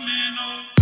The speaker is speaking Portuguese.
caminho.